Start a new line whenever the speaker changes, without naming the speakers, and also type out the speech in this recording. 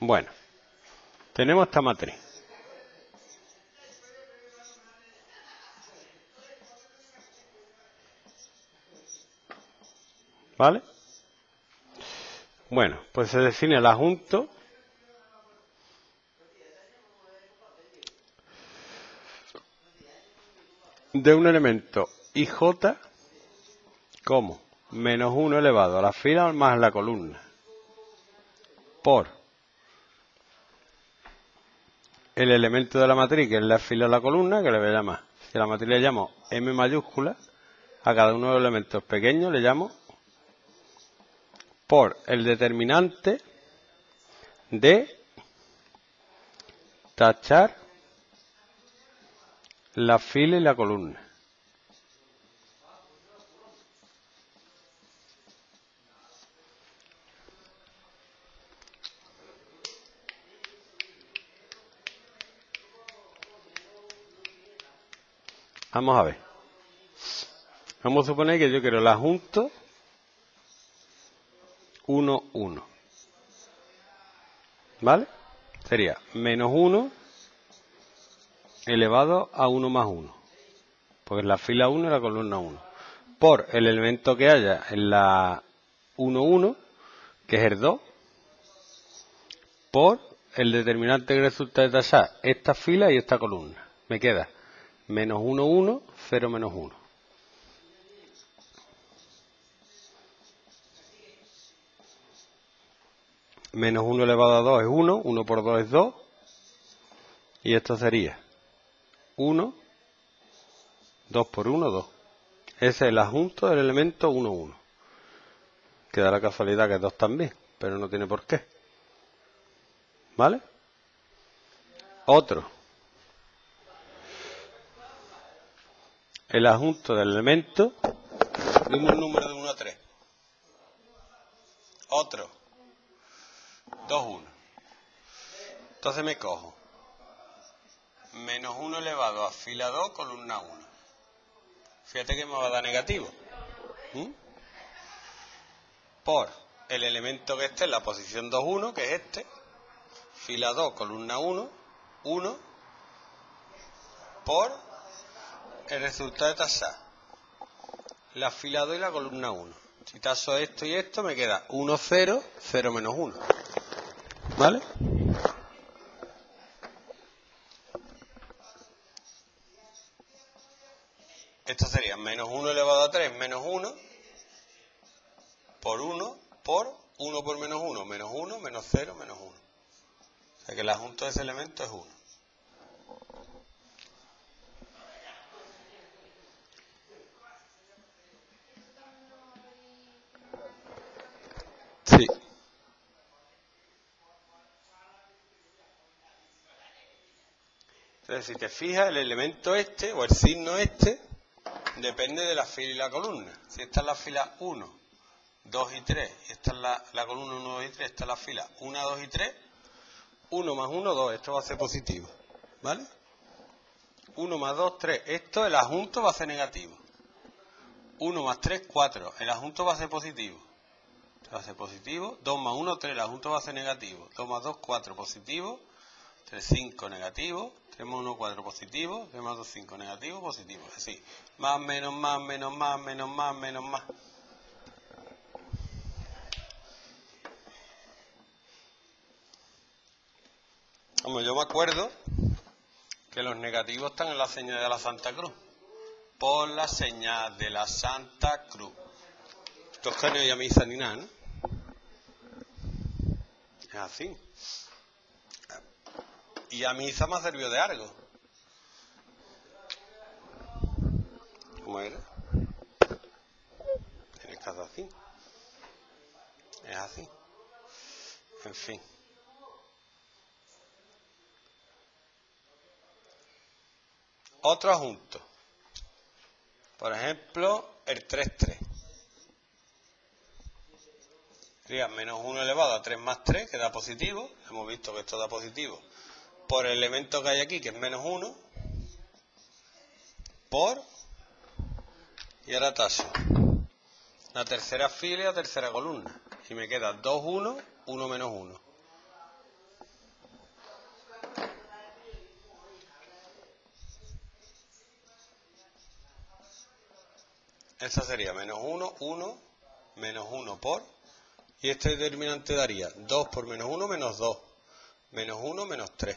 Bueno, tenemos esta matriz. ¿Vale? Bueno, pues se define el adjunto de un elemento ij como menos 1 elevado a la fila más la columna por el elemento de la matriz que es la fila o la columna que le voy a llamar si la matriz le llamo m mayúscula a cada uno de los elementos pequeños le llamo por el determinante de tachar la fila y la columna. Vamos a ver. Vamos a suponer que yo quiero el adjunto 1, 1. ¿Vale? Sería menos 1 elevado a 1 más 1. Pues la fila 1 y la columna 1. Por el elemento que haya en la 1, 1, que es el 2, por el determinante que resulta de tachar esta fila y esta columna. Me queda menos 1, 1, 0, menos 1. menos 1 elevado a 2 es 1, 1 por 2 es 2, y esto sería 1, 2 por 1, 2. Ese es el adjunto del elemento 1, 1. Queda la casualidad que es 2 también, pero no tiene por qué. ¿Vale? Otro. El adjunto del elemento, mismo número de 1 a 3. Otro 2, 1. Entonces me cojo menos 1 elevado a fila 2, columna 1. Fíjate que me va a dar negativo. ¿Mm? Por el elemento que esté en la posición 2, 1, que es este. Fila 2, columna 1, 1. Por el resultado de tasar. La fila 2 y la columna 1. Si taso esto y esto, me queda 1, 0, 0 menos 1. ¿Vale? Esto sería menos 1 elevado a 3 menos 1 por 1 por 1 por menos 1, menos 1, menos 0, menos 1. O sea que el adjunto de ese elemento es 1. Entonces, si te fijas, el elemento este o el signo este depende de la fila y la columna. Si esta es la fila 1, 2 y 3, y esta es la, columna 1, 2 y 3, esta es la fila 1, 2 y 3, 1 más 1, 2, esto va a ser positivo. ¿Vale? 1 más 2, 3, esto el adjunto va a ser negativo. 1 más 3, 4, el adjunto va a ser positivo. Esto va a ser positivo. 2 más 1, 3, el adjunto va a ser negativo. 2 más 2, 4, positivo. 3, 5 negativo, 3 más 1, 4 positivo, 3 más 2, 5 negativo, positivo. Así, más, menos, más, menos, más, menos, más, menos, más. Como yo me acuerdo que los negativos están en la señal de la Santa Cruz. Por la señal de la Santa Cruz. Esto es que no hay misa ni nada, ¿no? Es así. Y a misa me servido de algo. ¿Cómo era? En el caso así. Es así. En fin. Otro adjunto. Por ejemplo, el 3-3. Sería menos 1 elevado a 3 más 3, que da positivo. Hemos visto que esto da positivo por el elemento que hay aquí, que es menos 1, por, y ahora taso, la tercera fila y la tercera columna, y me queda 2, 1, 1 menos 1. Esta sería menos 1, 1, menos 1 por, y este determinante daría 2 por menos 1 menos 2, menos 1 menos 3.